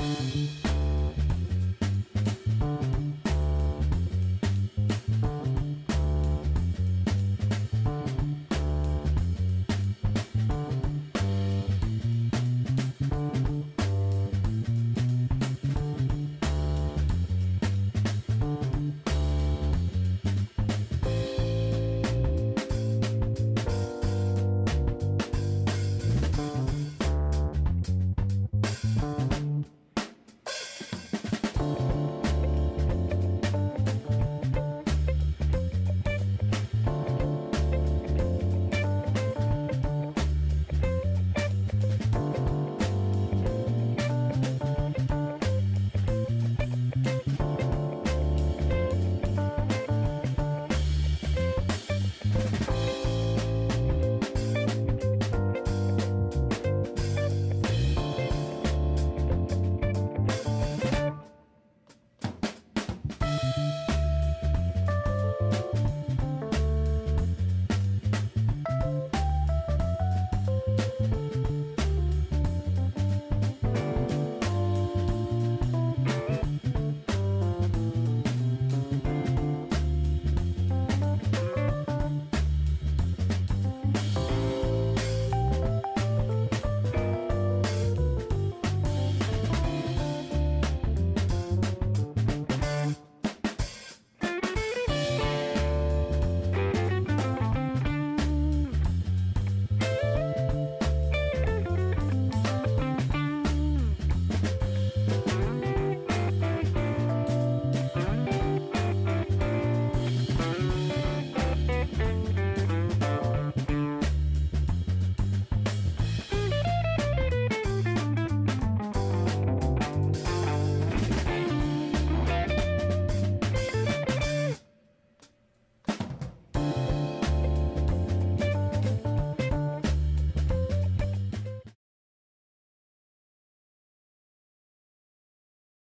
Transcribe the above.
Música